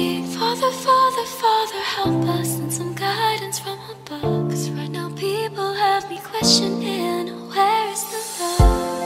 Father, Father, Father, help us and some guidance from above. Cause right now people have me questioning where is the love?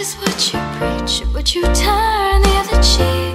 is what you preach, what you turn the other cheek.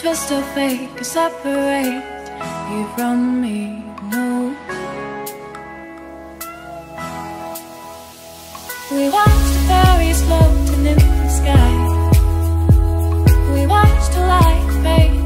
Twist of fate could separate you from me. No. We watched the fairies floating in the sky. We watched the light fade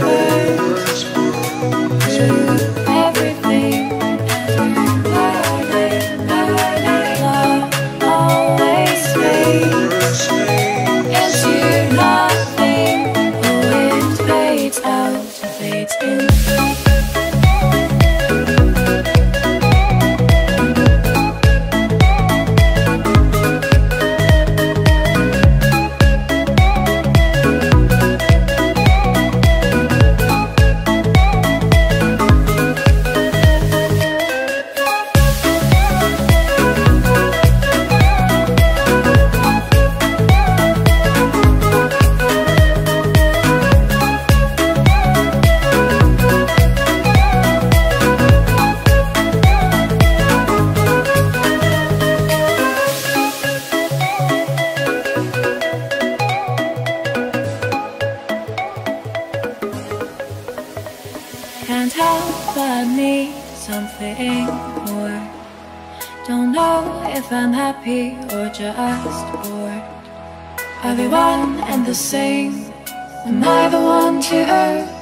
whisper and the same? Am I the one to err?